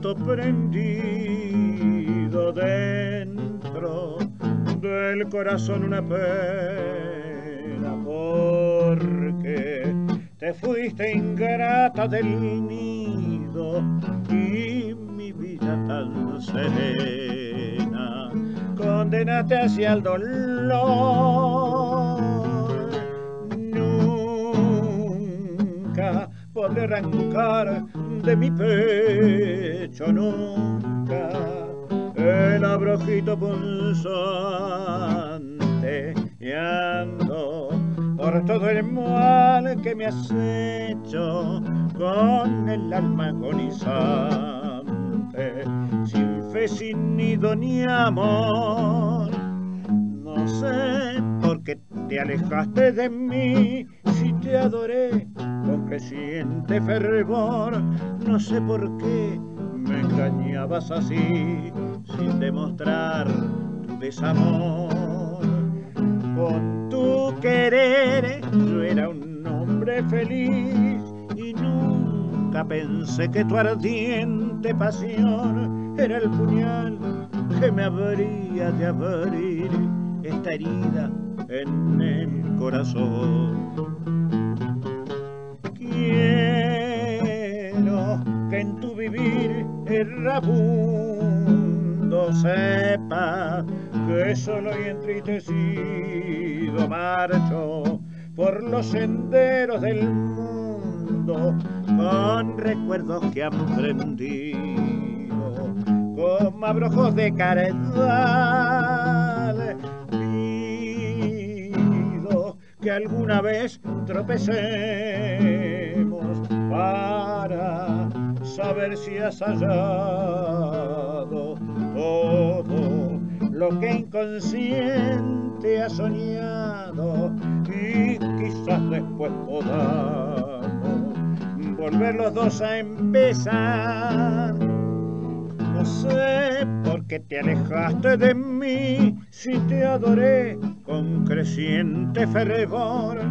prendido dentro del corazón una pena porque te fuiste ingrata del nido y mi vida tan serena condenate hacia el dolor arrancar de mi pecho nunca el abrojito punzante y ando por todo el mal que me has hecho con el alma agonizante, sin fe, sin nido ni amor. No sé por qué te alejaste de mí, si te adoré con creciente fervor, no sé por qué me engañabas así, sin demostrar tu desamor. Con tu querer yo era un hombre feliz y nunca pensé que tu ardiente pasión era el puñal que me habría de abrir esta herida en el corazón. Quiero que en tu vivir errabundo sepa que solo y entristecido marcho por los senderos del mundo con recuerdos que han prendido como abrojos de caredal alguna vez tropecemos para saber si has hallado todo lo que inconsciente ha soñado y quizás después podamos volver los dos a empezar. No sé por qué te alejaste de mí si te adoré con creciente fervor.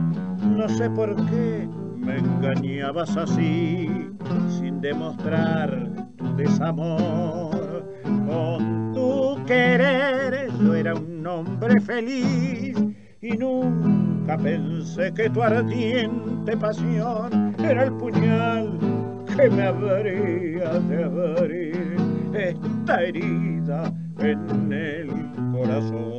No sé por qué me engañabas así sin demostrar tu desamor. Con tu querer yo era un hombre feliz y nunca pensé que tu ardiente pasión era el puñal que me habría de abrir esta herida en el corazón.